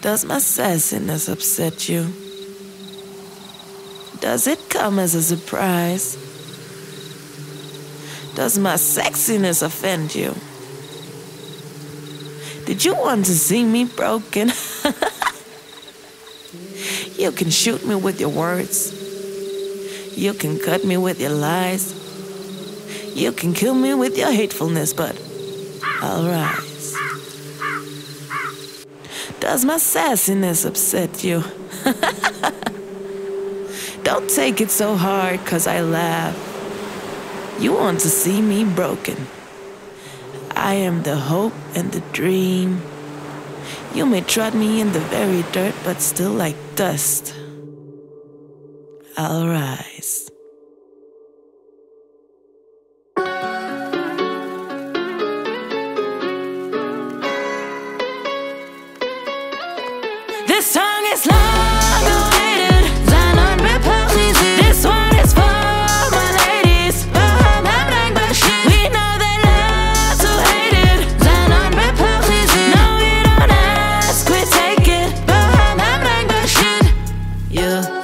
Does my sassiness upset you? Does it come as a surprise? Does my sexiness offend you? Did you want to see me broken? you can shoot me with your words. You can cut me with your lies. You can kill me with your hatefulness, but rise. Does my sassiness upset you? Don't take it so hard, cause I laugh. You want to see me broken. I am the hope and the dream. You may trod me in the very dirt, but still like dust. I'll rise.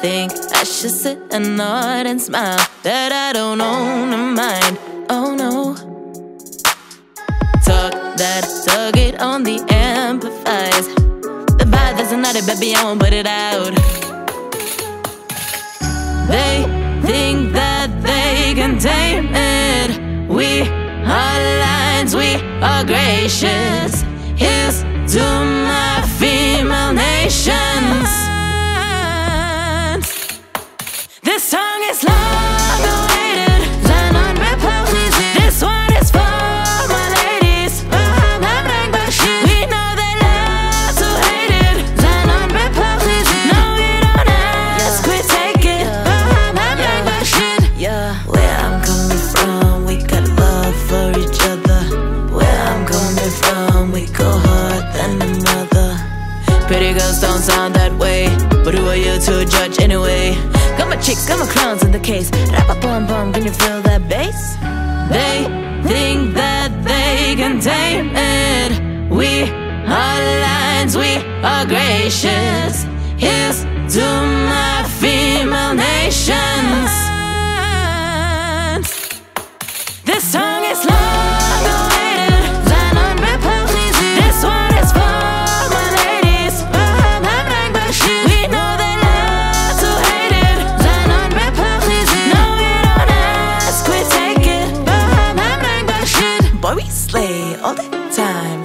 Think I should sit and nod and smile? That I don't own a vibe doesn't baby, I won't put it out. They think that they can tame it. We are lions, we are gracious. Here's to my female nations. This song is don't sound that way, but who are you to judge anyway? Got my chicks, got my clowns in the case. Rap a bum bum, can you feel that bass? They think that they can tame it. We are lions, we are gracious. Here's to all the time.